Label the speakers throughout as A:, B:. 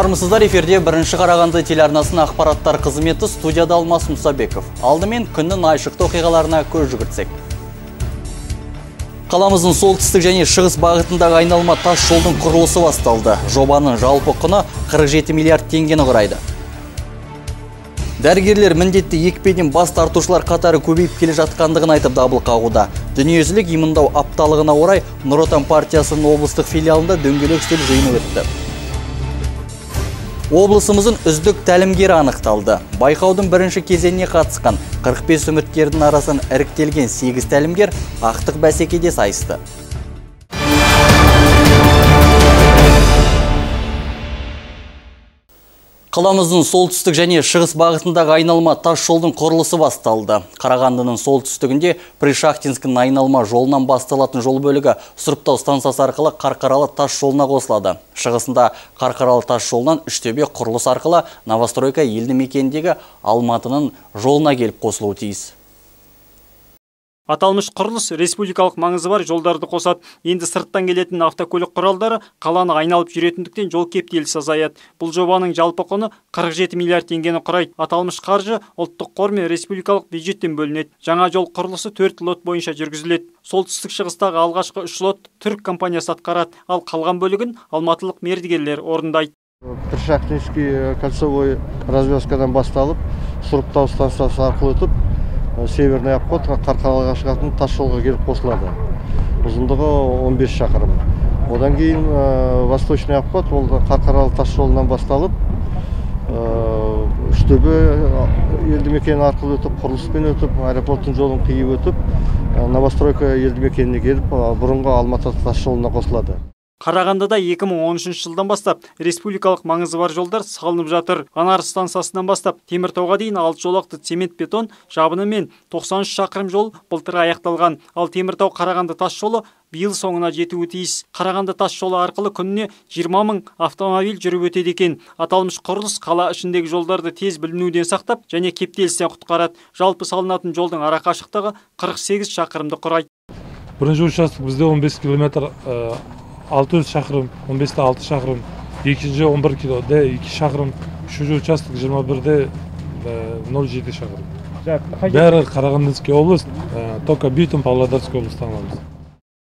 A: армысыздар эфирде бірінші қарағанды телеарнасының ақпараттар қызметі студияда алмас мұсабеков алдымен күннің айшықты оқиғаларына көз жүгіртсек Қаламыздың солтүстік және шығыс бағытындағы айналма тас жолдың құрылысы басталды. Жобаның жалпы құны 47 миллиард теңгені құрайды. Дәрігерлер міндетті екпеден бас тартушылар қатары көбейіп келе жатқандығын айтып дабыл қағуда. Дүниежүзілік имындау апталығына орай Нұр Отан партиясының облыстық филиалында дөңгелек үстел жиыны өтті. Облысымыздың үздік тәлімгері анықталды. Байқаудың бірінші кезеңіне қатысқан 45 үміткердің арасын іріктелген 8 тәлімгер ақтық бәсекеде сайысты. Қаламыздың солтүстік және шығыс бағытындағы айналма тас жолдың құрылысы басталды. Қарағандының солтүстігінде Пришахтинскінің айналма жолынан басталатын жол бөлігі сұрыптау станциясы арқылы Қарқаралы тас жолына қосылады. Шығысында Қарқаралы тас жолынан Үштөбе құрылыс арқылы Новостройка елді мекеніндегі Алматының жолына келіп қосылуы тиіс.
B: Аталмыш құрылыс республикалық маңызы бар жолдарды қосады. Енді сырттан келетін автокөлік құралдары қаланы айналып жүретіндіктен жол кептелісі азаяды. Бұл жобаның жалпы құны 47 миллиард теңгені құрайды. Аталмыш қаржы ұлттық қор мен республикалық бюджеттен бөлінеді. Жаңа жол құрылысы 4 лот бойынша жүргізіледі. Солтүстік шығыстағы алғашқы 3 лот түрік компаниясы атқарады, ал қалған бөлігін алматылық мердігерлер орындайды.
C: Пришахтинский кольцевой развязкадан басталып, сұрыптау станциясы арқылы өтіп, северный обход қарқаралыға шығатын тас жолға келіп қосылады. Ұзындығы 15 шақырым. Одан кейін восточный обход ол қарқаралы тас жолынан басталып үштөбе елді мекені арқылы өтіп құрылыспен өтіп аэропорттың жолын қиып өтіп новостройка елді мекеніне келіп бұрынғы алматы тас жолына қосылады.
B: Қарағандыда 2013 жылдан бастап республикалық маңызы бар жолдар салынып жатыр. Анар стансасынан бастап Теміртауға дейін алты жолақты цемент бетон жабыны мен 93 шақырым жол былтыр аяқталған. Ал Теміртау Қарағанды тас жолы биыл соңына жетуі тиіс. Қарағанды тас жолы арқылы күніне 20 мың автомобиль жүріп өтеді екен. Аталмыш құрылыс қала ішіндегі жолдарды тез білінуден сақтап және кептелістен құтқарады. Жалпы салынатын жолдың арақашықтығы 48 шақырымды құрайды.
D: Бірінші участок бізде 15 километр алты жүз шақырым он бесте алты шақырым екінші он бір килоде екі шақырым үшінші участок жиырма бірде ноль жеті шақырым бәрі қарағандинский область только битум павлодарский облыстан аламыз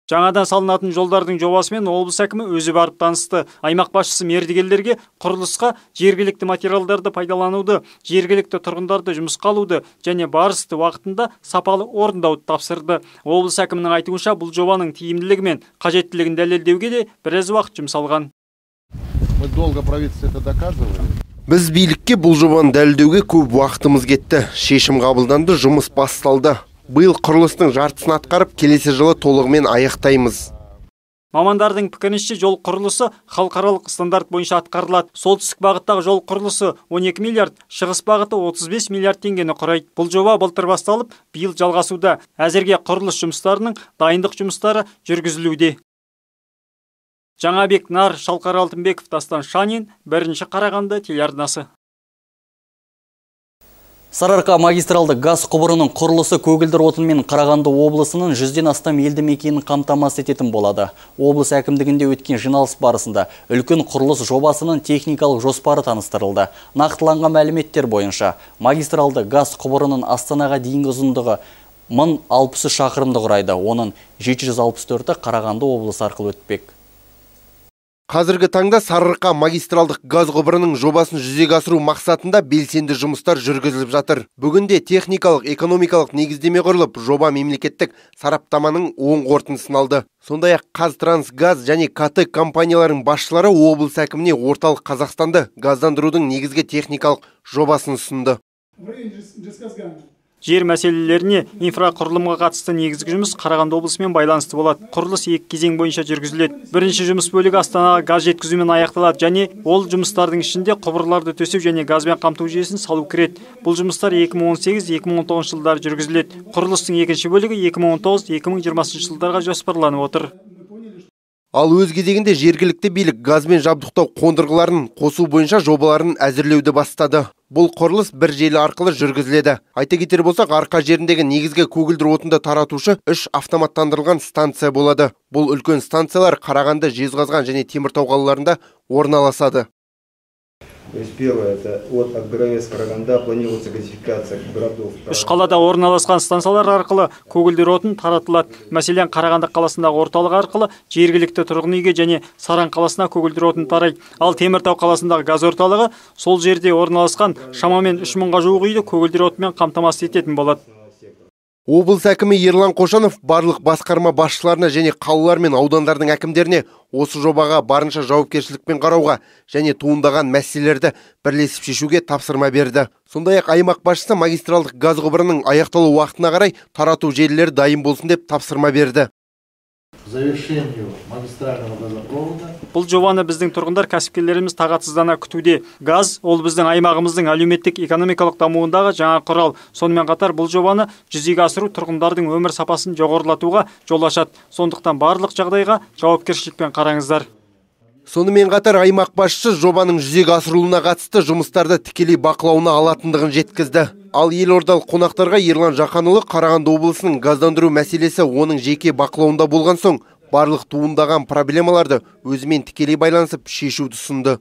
B: жаңадан салынатын жолдардың жобасымен облыс әкімі өзі барып танысты. Аймақ басшысы мердігерлерге құрылысқа жергілікті материалдарды пайдалануды жергілікті тұрғындарды жұмысқа алуды және барысты уақытында сапалы орындауды тапсырды. Облыс әкімінің айтуынша бұл жобаның тиімділігі мен қажеттілігін дәлелдеуге де біраз уақыт жұмсалған.
E: Мы долго правительство это доказывали.
F: Біз билікке бұл жобаны дәлелдеуге көп уақытымыз кетті. Шешім қабылданды жұмыс басталды. Биыл құрылыстың жартысын атқарып келесі жылы толығымен аяқтаймыз.
B: Мамандардың пікірінше жол құрылысы халықаралық стандарт бойынша атқарылады. Солтүстік бағыттағы жол құрылысы 12 миллиард шығыс бағыты 35 миллиард теңгені құрайды. Бұл жоба былтыр басталып биыл жалғасуда. Әзірге құрылыс жұмыстарының дайындық жұмыстары жүргізілуде. Жаңабек нар шалқар алтынбеков дастан шанин бірінші қарағанды телеарнасы.
A: Сарыарқа магистралды газ құбырының құрылысы көгілдір отынмен Қарағанды облысының жүзден астам елді мекенін қамтамасыз ететін болады. Облыс әкімдігінде өткен жиналыс барысында үлкен құрылыс жобасының техникалық жоспары таныстырылды. Нақтыланған мәліметтер бойынша магистралды газ құбырының Астанаға дейінгі ұзындығы 1060 шақырымды құрайды. Оның 764-і Қарағанды облысы арқылы өтпек.
F: Қазіргі таңда Сарырқа магистралдық газ құбырының жобасын жүзеге асыру мақсатында белсенді жұмыстар жүргізіліп жатыр. Бүгінде техникалық, экономикалық негіздеме құрылып, жоба мемлекеттік сараптаманың оң қорытындысын алды. Сондай-ақ Қазтрансгаз және КТ компанияларының басшылары облыс әкіміне орталық Қазақстанды газдандырудың негізгі техникалық жобасын ұсынды
B: жер мәселелеріне инфрақұрылымға қатысты негізгі жұмыс қарағанды облысымен байланысты болады. Құрылыс екі кезең бойынша жүргізіледі. Бірінші жұмыс бөлігі астанаға газ жеткізумен аяқталады және ол жұмыстардың ішінде құбырларды төсеу және газбен қамту жүйесін салу кіреді. Бұл жұмыстар 2018-2019 жылдары жүргізіледі. Құрылыстың екінші бөлігі 2019-2020 жылдарға жоспарланып отыр.
F: Ал өз кезегінде жергілікті билік газбен жабдықтау қондырғыларын қосу бойынша жобаларын әзірлеуді бастады. Бұл құрылыс бір желі арқылы жүргізіледі. Айта кетер болсақ арқа жеріндегі негізгі көгілдір отынды таратушы үш автоматтандырылған станция болады. Бұл үлкен станциялар қарағанды жезқазған және теміртау қалаларында орналасады.
G: То есть первое, это от Акгравес Караганда планируется газификация городов.
B: үш қалада орналасқан станциялар арқылы көгілдір отын таратылады. Мәселен қарағанды қаласындағы орталық арқылы жергілікті тұрғын үйге және саран қаласына көгілдір отын тарайды. Ал теміртау қаласындағы газ орталығы сол жерде орналасқан шамамен үш мыңға жуық үйді көгілдір отынмен қамтамасыз ететін болады.
F: Облыс әкімі ерлан қошанов барлық басқарма басшыларына және қалалар мен аудандардың әкімдеріне осы жобаға барынша жауапкершілікпен қарауға және туындаған мәселелерді бірлесіп шешуге тапсырма берді. Сондай ақ аймақ басшысы магистралдық газ құбырының аяқталу уақытына қарай тарату желілері дайын болсын деп тапсырма берді.
B: Бұл жобаны біздің тұрғындар кәсіпкерлеріміз тағатсыздана күтуде. Газ ол біздің аймағымыздың әлеуметтік экономикалық дамуындағы жаңа құрал. Сонымен қатар бұл жобаны жүзеге асыру тұрғындардың өмір сапасын жоғарылатуға жол ашады. Сондықтан барлық жағдайға жауапкершілікпен қараңыздар.
F: Сонымен қатар аймақ басшысы жобаның жүзеге асырылуына қатысты жұмыстарды тікелей бақылауына алатындығын жеткізді. Ал елордалық қонақтарға ерлан жақанұлы қарағанды облысының газдандыру мәселесі оның жеке бақылауында болған соң барлық туындаған проблемаларды өзімен тікелей байланысып шешуді ұсынды.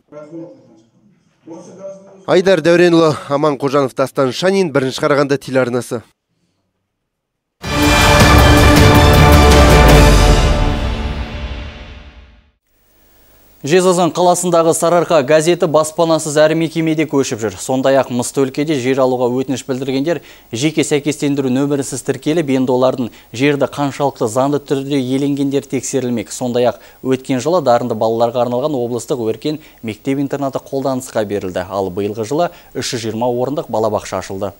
F: Айдар дәуренұлы аман қожанов дастан шанин бірінші қарағанды телеарнасы.
A: Жезқазған қаласындағы Сарыарқа газеті баспанасыз әрі мекемеде көшіп жүр. Сондай-ақ Мысты өлкеде жер алуға өтініш білдіргендер жеке сәйкестендіру нөмірісіз тіркеліп, енді олардың жерді қаншалықты заңды түрде иеленгендер тексерілмек. Сондай-ақ өткен жылы дарынды балаларға арналған облыстық өркен мектеп интернаты қолданысқа берілді. Ал биылғы жылы 320 орындық балабақша ашылды.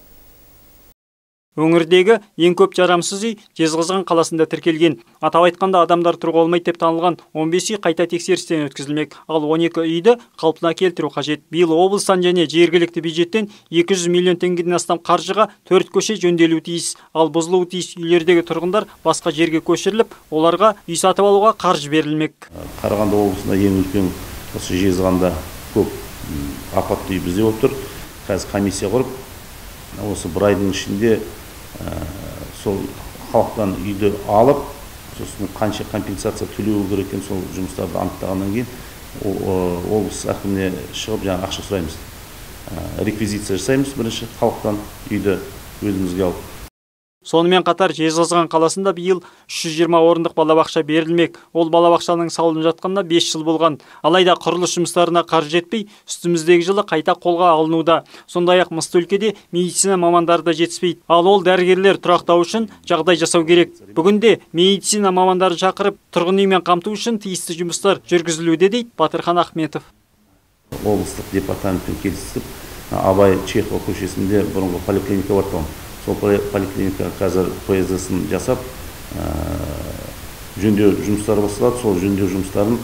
B: Өңірдегі ең көп жарамсыз үй жезқазған қаласында тіркелген. Атап айтқанда адамдар тұруға болмайды деп танылған 15 үй қайта тексерістен өткізілмек. Ал 12 үйді қалпына келтіру қажет. Биыл облыстан және жергілікті бюджеттен 200 миллион теңгеден астам қаржыға төрт көше жөнделуі тиіс. Ал бұзылуы тиіс үйлердегі тұрғындар басқа жерге көшіріліп оларға үй сатып алуға қаржы берілмек.
H: Қарағанды облысында ең үлкен осы жезқазғанда көп апатты үй бізде болып тұр. Қазір комиссия құрып осы бір айдың ішінде сол халықтан үйді алып сосын қанша компенсация төлеу керек екенін сол жұмыстарды анықтағаннан кейін облыс әкіміне шығып жаңағы ақша сұраймыз. Ә, реквизиция жасаймыз бірінші халықтан үйді өзімізге алып.
B: Сонымен қатар жезқазған қаласында биыл 320 орындық балабақша берілмек. Ол балабақшаның салынып жатқанына 5 жыл болған. Алайда құрылыс жұмыстарына қаржы жетпей үстіміздегі жылы қайта қолға алынуда. Сондай ақ мысты өлкеде медицина мамандары да жетіспейді. Ал ол дәрігерлер тұрақтау үшін жағдай жасау керек. Бүгінде медицина мамандарын шақырып тұрғын үймен қамту үшін тиісті жұмыстар жүргізілуде дейді батырхан ахметов.
H: Облыстық департаментпен келісіп абай чехова көшесінде бұрынғы поликлиника бар сол поли- поликлиника қазір ПСД-сын жасап жөндеу жұмыстары басталады. Сол жөндеу жұмыстарын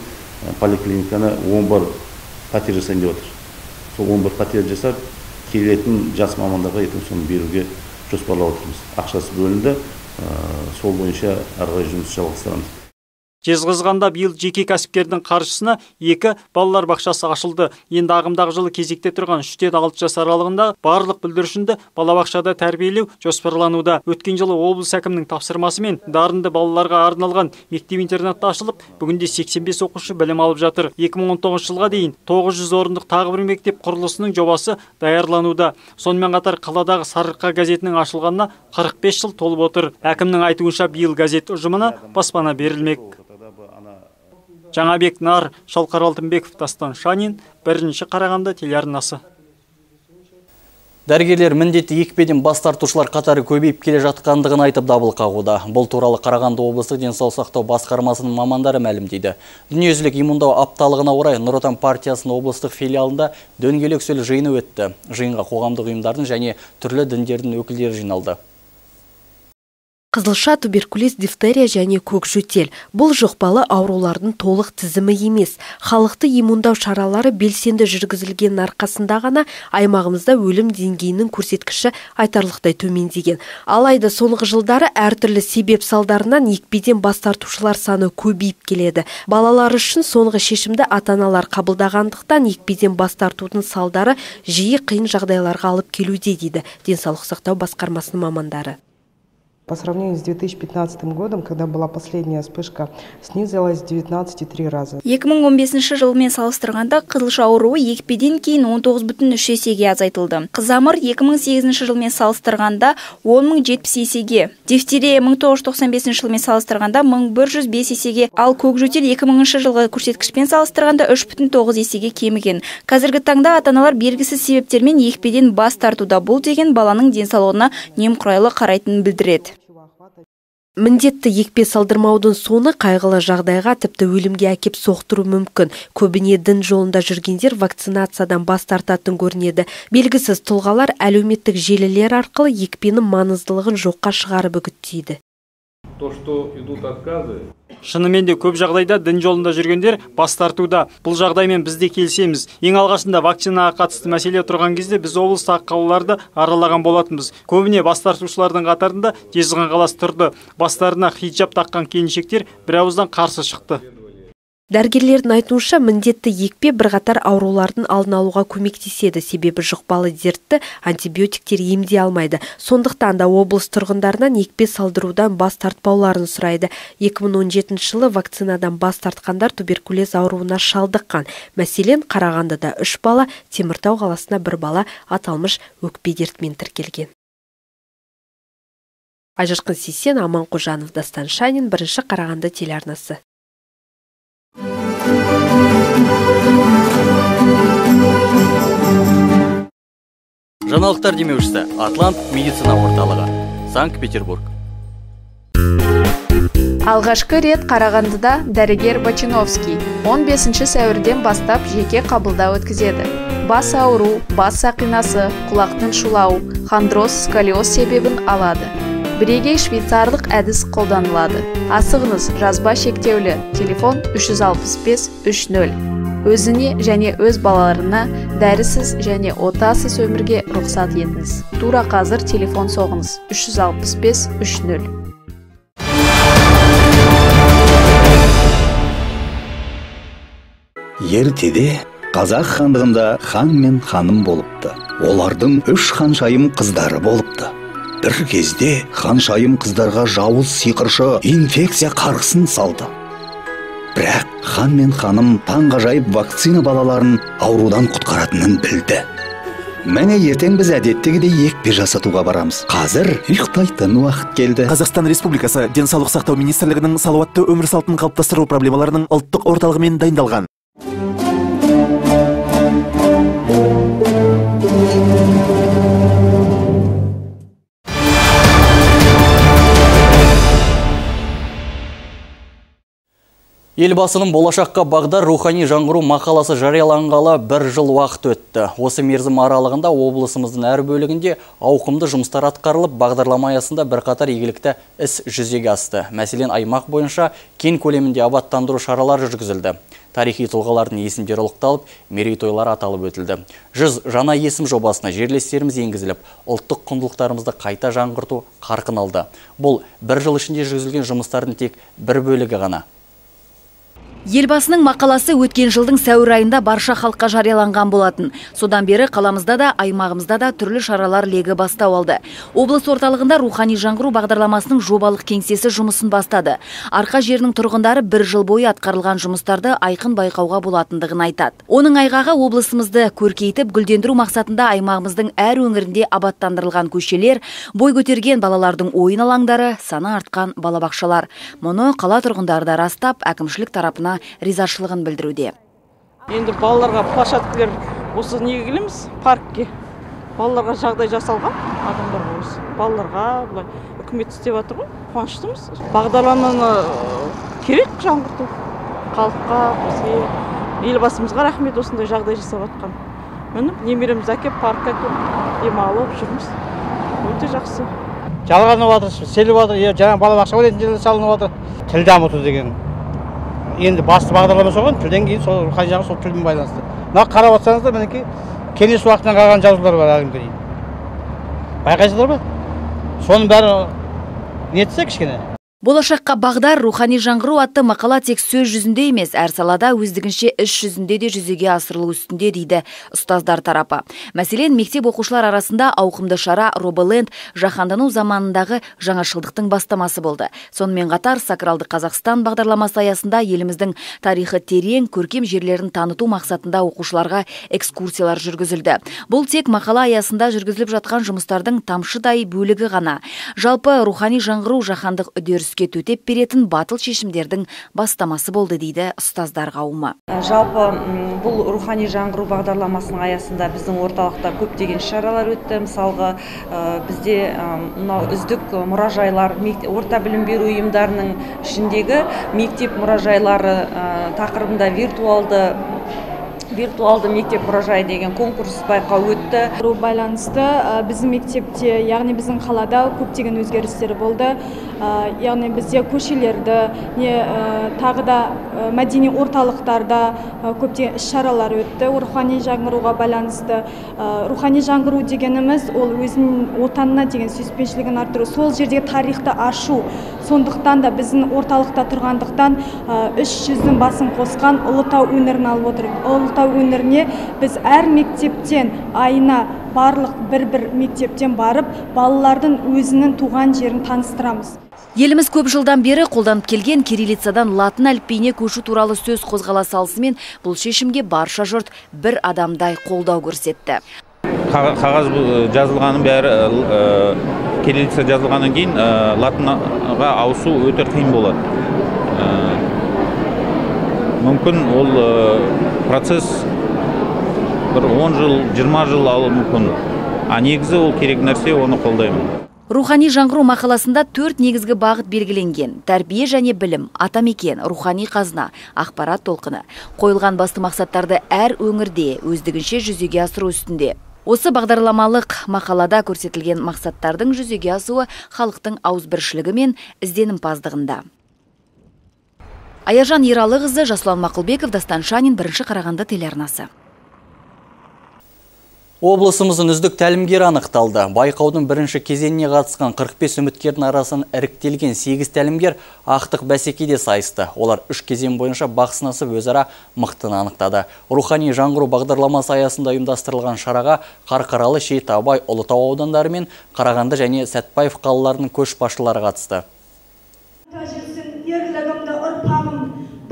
H: поликлиниканы 11 пәтер жасайын деп отыр. Сол 11 пәтер жасап келетін жас мамандарға ертең соны беруге жоспарлап отырмыз. Ақшасы бөлінді сол бойынша ары қарай жұмыс жалғастырамыз.
B: Жезқазғанда биыл жеке кәсіпкердің қаржысына екі балалар бақшасы ашылды. Енді ағымдағы жылы кезекте тұрған үштен алты жас аралығында барлық бүлдіршінді балабақшада тәрбиелеу жоспарлануда. Өткен жылы облыс әкімінің тапсырмасымен дарынды балаларға арналған мектеп интернат ашылып бүгінде 85 оқушы білім алып жатыр. 2019 жылға дейін 900 орындық тағы бір мектеп құрылысының жобасы даярлануда. Сонымен қатар қаладағы сарыарқа газетінің ашылғанына 45 жыл толып отыр. Әкімнің айтуынша биыл газет ұжымына баспана берілмек. Жаңабек нар шалқар алтынбеков дастан шанин бірінші қарағанды телеарнасы
A: Дәрігерлер міндетті екпеден бас тартушылар қатары көбейіп келе жатқандығын айтып дабыл қағуда. Бұл туралы Қарағанды облыстық денсаулық сақтау басқармасының мамандары мәлімдейді. Дүниежүзілік иммундау апталығына орай Нұр Отан партиясының облыстық филиалында дөңгелек үстел жиыны өтті. Жиынға қоғамдық ұйымдардың және түрлі діндердің өкілдері жиналды.
I: Қызылша туберкулез дифтерия және көкжөтел. Бұл жұқпалы аурулардың толық тізімі емес. Халықты иммундау шаралары белсенді жүргізілген арқасында ғана аймағымызда өлім деңгейінің көрсеткіші айтарлықтай төмендеген. Алайда соңғы жылдары әртүрлі себеп салдарынан екпеден бас тартушылар саны көбейіп келеді. Балалар үшін соңғы шешімді ата-аналар қабылдағандықтан екпеден бас тартудың салдары жиі қиын жағдайларға алып келуде дейді денсаулық сақтау басқармасының мамандары
J: По сравнению с 2015 годом, когда была последняя вспышка, снизилась в 19,3 раза.
K: 2015 жылмен салыстырғанда қызылша ауруы екпеден кейін 19,3 есеге азайтылды. Қызамыр 2008 жылмен салыстырғанда 10.070 есеге, дифтерия 1995 жылмен салыстырғанда 1105 есеге, ал көкжөтел 2000 жылғы көрсеткішпен салыстырғанда 3,9 есеге кеміген. Қазіргі таңда ата-аналар белгісіз себептермен екпеден бас тартуда. Бұл деген баланың денсаулығына немқұрайлы қарайтынын білдіреді
I: міндетті екпе салдырмаудың соны қайғылы жағдайға тіпті өлімге әкеп соқтыру мүмкін. Көбіне дін жолында жүргендер вакцинациядан бас тартатын көрінеді. Белгісіз тұлғалар әлеуметтік желілер арқылы екпенің маңыздылығын жоққа шығарып үгіттейді.
D: То что идут отказы.
B: Шынымен де көп жағдайда дін жолында жүргендер бас тартуда. Бұл жағдаймен біз де келісеміз. Ең алғашында вакцинаға қатысты мәселе тұрған кезде біз облыстағы қалаларды аралаған болатынбыз. Көбіне бас тартушылардың қатарында жезқазған қаласы тұрды. Бастарына хиджаб таққан келіншектер бірауыздан қарсы шықты.
I: Дәрігерлердің айтуынша міндетті екпе бірқатар аурулардың алдын алуға көмектеседі. Себебі жұқпалы дертті антибиотиктер емдей алмайды. Сондықтан да облыс тұрғындарынан екпе салдырудан бас тартпауларын сұрайды. 2017 жылы вакцинадан бас тартқандар туберкулез ауруына шалдыққан. Мәселен қарағандыда үш бала теміртау қаласына бір бала аталмыш өкпе дертімен тіркелген. Айжарқын сейсен аман қожанов дастан шанин бірінші қарағанды телеарнасы.
A: Жаңалықтар демеушісі. Атлант медицина орталығы. Санкт петербург
L: алғашқы рет қарағандыда дәрігер бочиновский 15 сәуірден бастап жеке қабылдау өткізеді. Бас ауру бас сақинасы құлақтың шулауы хондроз сколиоз себебін алады. Бірегей швейцарлық әдіс қолданылады. Асығыңыз жазба шектеулі телефон 365 30 өзіне және өз балаларына дәрісіз және отасыз өмірге рұқсат етіңіз. Тура қазір телефон соғыңыз 365 30
M: ертеде қазақ хандығында хан мен ханым болыпты. Олардың үш ханшайым қыздары болыпты. Бір кезде ханшайым қыздарға жауыз сиқыршы инфекция қарғысын салды. Бірақ хан мен ханым таңғажайып вакцина балаларын аурудан құтқаратынын білді. Міне ертең біз әдеттегідей екпе жасатуға барамыз. Қазір ұйықтайтын уақыт келді.
N: Қазақстан республикасы денсаулық сақтау министрлігінің салауатты өмір салтын қалыптастыру проблемаларының ұлттық орталығымен дайындалған.
A: Елбасының болашаққа бағдар рухани жаңғыру мақаласы жарияланғалы бір жыл уақыт өтті. Осы мерзім аралығында облысымыздың әр бөлігінде ауқымды жұмыстар атқарылып, бағдарлама аясында бірқатар игілікті іс жүзеге асты. Мәселен, аймақ бойынша кен көлемінде абаттандыру шаралар жүргізілді. Тарихи тұлғалардың есімдері ұлықталып, мерейтойлар аталып өтілді. Жүз жаңа есім жобасына жерлестеріміз енгізіліп, ұлттық құндылықтарымызды қайта жаңғырту қарқын алды. Бұл бір жыл ішінде жүргізілген жұмыстардың тек бір бөлігі ғана.
O: Елбасының мақаласы өткен жылдың сәуір айында барша халыққа жарияланған болатын. Содан бері қаламызда да, аймағымызда да түрлі шаралар легі бастау алды. Облыс орталығында рухани жаңғыру бағдарламасының жобалық кеңсесі жұмысын бастады. Арқа жерінің тұрғындары бір жыл бойы атқарылған жұмыстарды айқын байқауға болатындығын айтады. Оның айғағы облысымызды көркейтіп, гүлдендіру мақсатында аймағымыздың әр өңірінде абаттандырылған көшелер, бой көтерген балалардың ойын алаңдары, саны артқан балабақшалар. Мұны қала тұрғындары да растап, әкімшілік ризашылығын білдіруде.
P: Енді балаларға площадкілер осы неге келеміз? Паркке. Балаларға жағдай жасалған адамдарға осы. Балаларға былай үкімет істеп жатыр ғой қуаныштымыз. Бағдарламаны керек жаңғырту. Халыққа бізге елбасымызға рахмет осындай жағдай жасап жатқан. Міне немеремізді әкеліп паркке әкеліп демалып жүрміз. Өте жақсы.
Q: Жалғанып жатыр селіп жатыр жаңа балабақша салынып жатыр тіл дамыту деген. Енді басты бағдарлама соған тілден кейін сол рухани жағы сол тілмен байланысты. Мына қарап отырсаңыздар мінекей кеңес уақытынан қалған жазулар бар әлі күнге дейін. Байқайсыздар ма соның бәрі нетсе кішкене?
O: Болашаққа бағдар рухани жаңғыру атты мақала тек сөз жүзінде емес әр салада өздігінше іс жүзінде де жүзеге асырылу үстінде дейді ұстаздар тарапы. Мәселен мектеп оқушылар арасында ауқымды шара роболенд жаһандану заманындағы жаңашылдықтың бастамасы болды. Сонымен қатар сакралды қазақстан бағдарламасы аясында еліміздің тарихы терең көркем жерлерін таныту мақсатында оқушыларға экскурсиялар жүргізілді. Бұл тек мақала аясында жүргізіліп жатқан жұмыстардың тамшыдай бөлігі ғана. Жалпы рухани жаңғыру жаһандық үдеріс іске төтеп беретін батыл шешімдердің бастамасы болды дейді ұстаздар қауымы.
R: Жалпы бұл рухани жаңғыру бағдарламасының аясында біздің орталықта көптеген шаралар өтті. Мысалға бізде мынау үздік мұражайлар орта білім беру ұйымдарының ішіндегі мектеп мұражайлары тақырыбында виртуалды виртуалды мектеп мұражайы деген конкурс байқау өтті.
S: Байланысты біздің мектепте яғни біздің қалада көптеген өзгерістер болды. Яғни бізде көшелерді не тағы да мәдени орталықтарда көптеген іс шаралар өтті. Рухани жаңғыруға байланысты рухани жаңғыру дегеніміз ол өзінің отанына деген сүйіспеншілігін арттыру сол жердегі тарихты ашу. Сондықтан да біздің орталықта тұрғандықтан үш жүздің басын қосқан ұлытау өңірін алып отырмыз ұлытау өңіріне біз әр мектептен айына барлық бір бір мектептен барып балалардың өзінің туған жерін таныстырамыз.
O: Еліміз көп жылдан бері қолданып келген кириллицадан латын әліпбиіне көшу туралы сөз қозғала салысымен бұл шешімге барша жұрт бір адамдай қолдау көрсетті.
T: Қағаз жазылғанның бәрі кириллица жазылғаннан кейін латынға ауысу өте қиын болады. Мүмкін ол процесс бір 10 жыл 20 жыл алуы мүмкін. А негізі ол керек нәрсе оны қолдаймын.
O: Рухани жаңғыру мақаласында төрт негізгі бағыт белгіленген. Тәрбие және білім. Атамекен рухани қазына ақпарат толқыны. Қойылған басты мақсаттарды әр өңірде өздігінше жүзеге асыру үстінде. Осы бағдарламалық мақалада көрсетілген мақсаттардың жүзеге асуы халықтың ауызбіршілігі мен ізденімпаздығында. Аяжан ералықызы жасұлан мақұлбеков дастан шанин бірінші қарағанды телеарнасы
A: Облысымыздың үздік тәлімгері анықталды. Байқаудың бірінші кезеңіне қатысқан 45 үміткердің арасын іріктелген 8 тәлімгер ақтық бәсекеде сайысты. Олар үш кезең бойынша бақсынасып өзара мықтыны анықтады. Рухани жаңғыру бағдарламасы аясында ұйымдастырылған шараға Қарқаралы, Шейтабай, Ұлытау аудандары мен Қарағанды және Сәтпаев қалаларының көшбасшылары қатысты.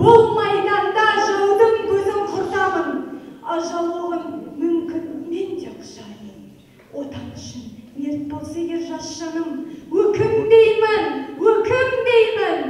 U: Бұл майданда жаудың көзін құртамын. Ажалуын мүмкін мен де құшайын. Отан үшін мерт болса егер жас жаным, өкінбеймін, өкінбеймін.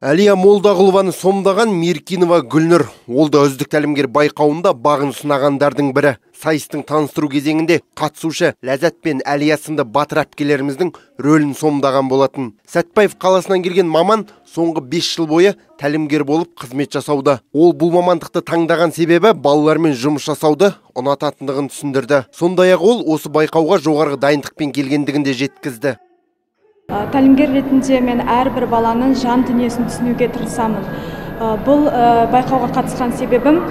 F: Әлия Молдағұлованы сомдаған Меркинова Гүлнұр. Ол да үздік тәлімгер байқауында бағын сынағандардың бірі. Сайыстың таныстыру кезеңінде қатысушы Ләззат пен Әлия сынды батыр әпкелеріміздің рөлін сомдаған болатын. Сәтпаев қаласынан келген маман соңғы 5 жыл бойы тәлімгер болып қызмет жасауда. Ол бұл мамандықты таңдаған себебі балалармен жұмыс жасауды ұнататындығын түсіндірді. Сондай-ақ ол осы байқауға жоғарғы дайындықпен келгендігін де жеткізді.
S: Тәлімгер ретінде мен әрбір баланың жан дүниесін түсінуге тырысамын. Бұл байқауға қатысқан себебім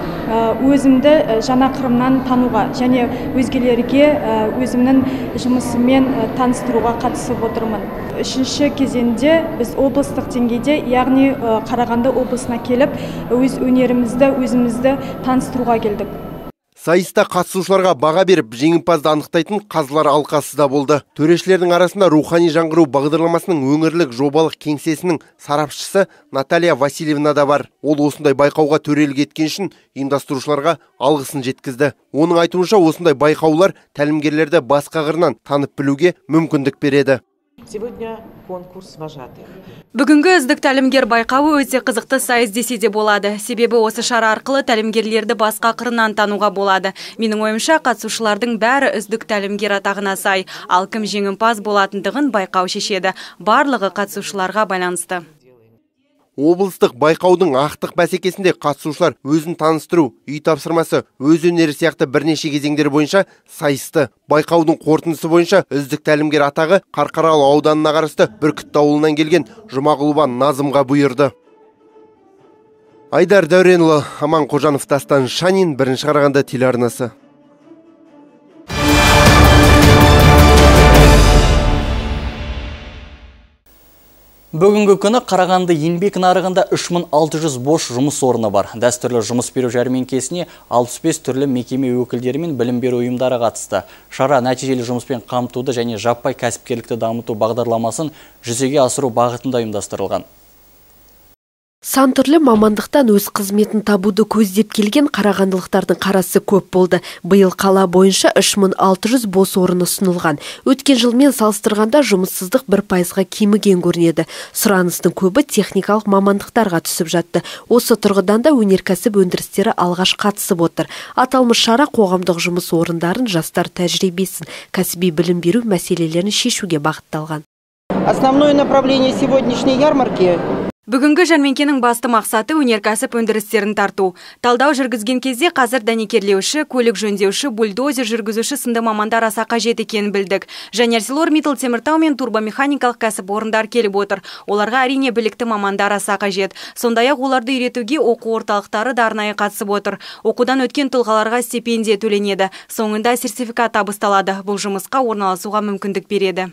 S: өзімді жаңа қырымнан тануға және өзгелерге өзімнің жұмысыммен таныстыруға қатысып отырмын. Үшінші кезеңде біз облыстық деңгейде яғни қарағанды облысына келіп өз өнерімізді өзімізді таныстыруға келдік.
F: Сайыста қатысушыларға баға беріп жеңімпазды анықтайтын қазылар алқасы да болды. Төрешілердің арасында рухани жаңғыру бағдарламасының өңірлік жобалық кеңсесінің сарапшысы наталья васильевна да бар. Ол осындай байқауға төрелік еткен үшін ұйымдастырушыларға алғысын жеткізді. Оның айтуынша осындай байқаулар тәлімгерлерді басқа қырынан танып білуге мүмкіндік береді.
V: Сегодня конкурс вожатых.
W: Бүгінгі үздік тәлімгер байқауы өте қызықты сайыс десе де болады. Себебі осы шара арқылы тәлімгерлерді басқа қырынан тануға болады. Менің ойымша қатысушылардың бәрі үздік тәлімгер атағына сай, ал кім жеңімпаз болатындығын байқау шешеді. Барлығы қатысушыларға байланысты.
F: Облыстық байқаудың ақтық бәсекесінде қатысушылар өзін таныстыру үй тапсырмасы өз өнері сияқты бірнеше кезеңдер бойынша сайысты. Байқаудың қорытындысы бойынша үздік тәлімгер атағы қарқаралы ауданына қарасты бүркітті ауылынан келген жұмағұлова назымға бұйырды. Айдар дәуренұлы аман қожанов дастан шанин бірінші қарағанды телеарнасы.
A: Бүгінгі күні Қарағанды еңбек нарығында 3600 бос жұмыс орны бар. Дәстүрлі жұмыс беру жәрмеңкесіне 65 түрлі мекеме өкілдері мен білім беру ұйымдары қатысты. Шара нәтижелі жұмыспен қамтуды және жаппай кәсіпкерлікті дамыту бағдарламасын жүзеге асыру бағытында ұйымдастырылған.
I: Сан түрлі мамандықтан өз қызметін табуды көздеп келген қарағандылықтардың қарасы көп болды. Биыл қала бойынша 3600 бос орын ұсынылған. Өткен жылмен салыстырғанда жұмыссыздық бір пайызға кеміген көрінеді. Сұраныстың көбі техникалық мамандықтарға түсіп жатты. Осы тұрғыдан да өнеркәсіп өндірістері алғаш қатысып отыр. Аталмыш шара қоғамдық жұмыс орындарын жастар тәжірибесін, кәсіби білім беру мәселелерін шешуге бағытталған.
X: Основное направление сегодняшней ярмарки
W: Бүгінгі жәрмеңкенің басты мақсаты өнеркәсіп өндірістерін тарту. Талдау жүргізген кезде қазір дәнекерлеуші, көлік жөндеуші, бульдозер жүргізуші сынды мамандар аса қажет екенін білдік. Және Миттл теміртау мен турбомеханикалық кәсіп орындар келіп отыр. Оларға әрине білікті мамандар аса қажет. Сондай ақ оларды үйретуге оқу орталықтары да қатысып отыр. Оқудан өткен тұлғаларға стипендия төленеді. Соңында сертификат табысталады. Бұл жұмысқа орналасуға мүмкіндік береді.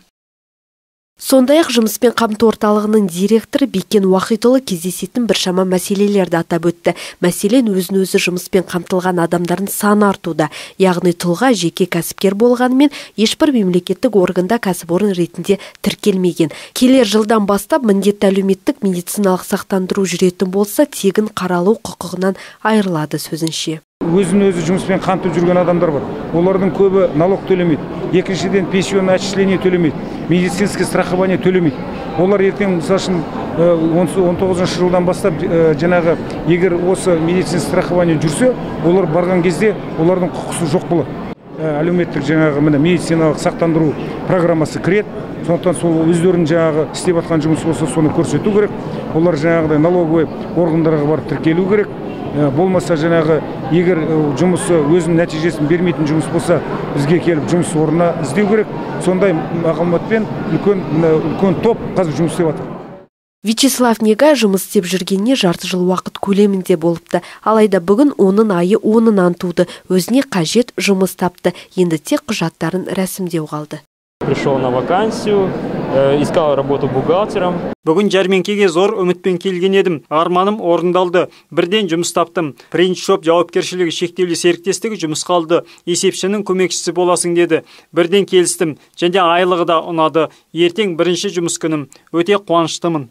I: Сондай ақ жұмыспен қамту орталығының директоры Бекен Уақитұлы кездесетін біршама мәселелерді атап өтті. Мәселен өзін өзі жұмыспен қамтылған адамдардың саны артуда. Яғни тұлға жеке кәсіпкер болғанымен ешбір мемлекеттік органда кәсіпорын ретінде тіркелмеген. Келер жылдан бастап міндетті әлеуметтік медициналық сақтандыру жүретін болса, тегін қаралу құқығынан айырылады сөзінше
Y: өзін өзі жұмыспен қамтып жүрген адамдар бар олардың көбі налог төлемейді екіншіден пенсионное отчисление төлемейді медицинский страхование төлемейді. Олар ертең мысалы үшін он тоғызыншы жылдан бастап жаңағы егер осы медицинский страхование жүрсе олар барған кезде олардың құқысы жоқ болады. Әлеуметтік жаңағы міне медициналық сақтандыру программасы кіреді. Сондықтан сол өздерінің жаңағы істеп жатқан жұмысы болса соны көрсету керек. Олар жаңағыдай налоговый органдарға барып тіркелу керек. Болмаса жаңағы егер жұмысы өзінің нәтижесін бермейтін жұмыс болса бізге келіп жұмыс орнына іздеу керек сондай мағлұматпен үлкен үлкен топ қазір жұмыс істеп жатыр
I: Вячеслав Нега жұмыс істеп жүргеніне жарты жыл уақыт көлемінде болыпты. Алайда бүгін оның айы онынан туды. Өзіне қажет жұмыс тапты. Енді тек құжаттарын рәсімдеу қалды.
B: Пришел на вакансию, Э, искал работу бухгалтером. Бүгін жәрмеңкеге зор үмітпен келген едім. Арманым орындалды. Бірден жұмыс таптым. Шоп жауапкершілігі шектеулі серіктестігі жұмыс қалды. Есепшінің көмекшісі боласың деді. Бірден келістім. Және айлығы да ұнады. Ертең бірінші жұмыс күнім. Өте қуаныштымын.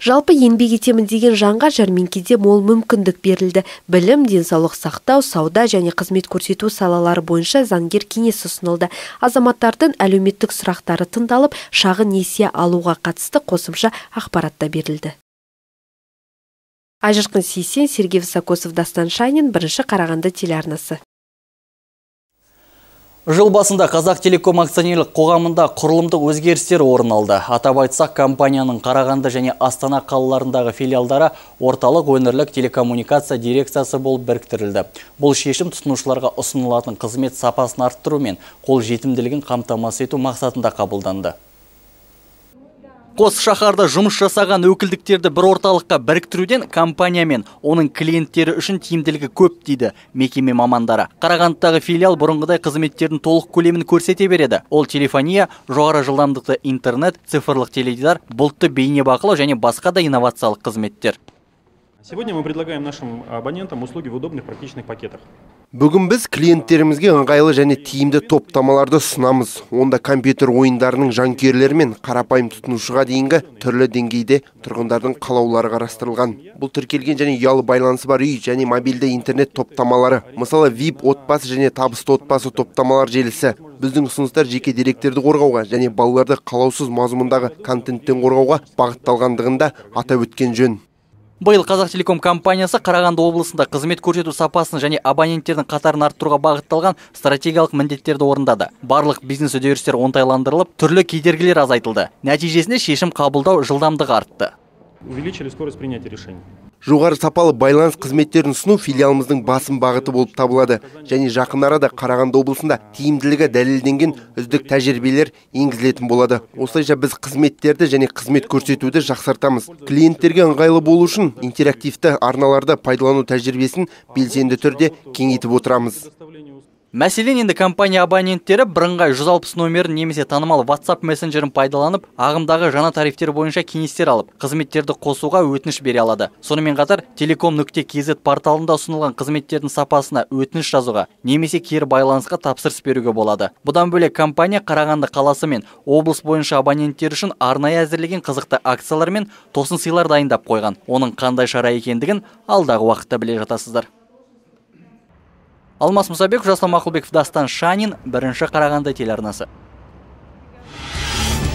I: Жалпы еңбек етемін деген жанға жәрмеңкеде мол мүмкіндік берілді. Білім, денсаулық сақтау, сауда және қызмет көрсету салалары бойынша заңгер кеңес ұсынылды. Азаматтардың әлеуметтік сұрақтары тыңдалып, шағын несие алуға қатысты қосымша ақпаратта берілді. Айжырқын Сейсен, Сергей Высокосов, Дастан Шайнин, бірінші Қарағанды телеарнасы.
A: Жыл басында Қазақ Телеком акционерлік қоғамында құрылымдық өзгерістер орын алды. Атап айтсақ, компанияның Қарағанды және Астана қалаларындағы филиалдары орталық өңірлік телекоммуникация дирекциясы болып біріктірілді. Бұл шешім тұтынушыларға ұсынылатын қызмет сапасын арттыру мен қол жетімділігін қамтамасыз ету мақсатында қабылданды қос шаһарда жұмыс жасаған өкілдіктерді бір орталыққа біріктіруден компания мен оның клиенттері үшін тиімділігі көп дейді мекеме мамандары. Қарағандыдағы филиал бұрынғыдай қызметтердің толық көлемін көрсете береді. Ол телефония жоғары жылдамдықты интернет цифрлық теледидар бұлтты бейнебақылау және басқа да инновациялық қызметтер.
Z: Сегодня мы предлагаем нашим абонентам услуги в удобных практичных пакетах.
F: Бүгін біз клиенттерімізге ыңғайлы және тиімді топтамаларды ұсынамыз. Онда компьютер ойындарының жанкүйерлері мен қарапайым тұтынушыға дейінгі түрлі деңгейде тұрғындардың қалаулары қарастырылған. Бұл тіркелген және ұялы байланысы бар үй және мобильді интернет топтамалары. Мысалы, VIP отбасы және табысты отбасы топтамалар желісі. Біздің ұсыныстар жеке деректерді қорғауға және балаларды қалаусыз мазмұндағы контенттен қорғауға бағытталғандығында атап өткен жөн.
A: Биыл Қазақтелеком компаниясы Қарағанды облысында қызмет көрсету сапасын және абоненттердің қатарын арттыруға бағытталған стратегиялық міндеттерді орындады. Барлық бизнес үдерістер оңтайландырылып, түрлі кедергілер азайтылды. Нәтижесінде шешім қабылдау жылдамдығы артты.
Z: Увеличили скорость принятия решений
F: жоғары сапалы байланыс қызметтерін ұсыну филиалымыздың басым бағыты болып табылады. Және жақын арада қарағанды облысында тиімділігі дәлелденген үздік тәжірибелер енгізілетін болады. Осылайша біз қызметтерді және қызмет көрсетуді жақсартамыз. Клиенттерге ыңғайлы болу үшін интерактивті арналарды пайдалану тәжірибесін белсенді түрде кеңейтіп отырамыз.
A: Мәселен енді компания абоненттері бірыңғай 160 номерін немесе танымал WhatsApp мессенджерін пайдаланып, ағымдағы жаңа тарифтер бойынша кеңестер алып, қызметтерді қосуға өтініш бере алады. Сонымен қатар telecom.kz порталында ұсынылған қызметтердің сапасына өтініш жазуға немесе кері байланысқа тапсырыс беруге болады. Бұдан бөлек компания Қарағанды қаласы мен облыс бойынша абоненттер үшін арнайы әзірлеген қызықты акциялар мен тосын сыйлар дайындап қойған. Оның қандай шара екендігін алдағы уақытта біле жатасыздар. Алмас Мұсабеков, Жаслан Мақұлбеков, Дастан Шанин, бірінші Қарағанды телеарнасы.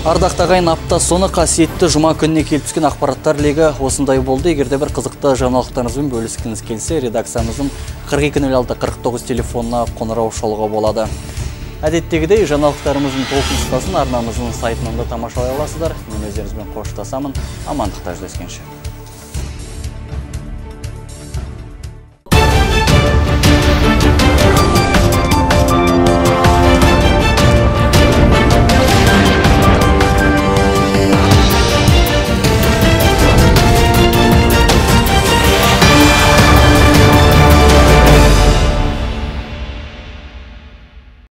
A: Ардақта ағайын апта соны қасиетті жұма күніне келіп түскен ақпараттар легі осындай болды. Егерде бір қызықты жаңалықтарыңызбен бөліскіңіз келсе, редакциямыздың 4206-49 телефонына қоңырау шалуға болады. Әдеттегідей жаңалықтарымыздың толық нұсқасын арнамыздың сайтынан да тамашалай аласыздар. Мен өздеріңізбен қоштасамын. Амандықта жүздескенше.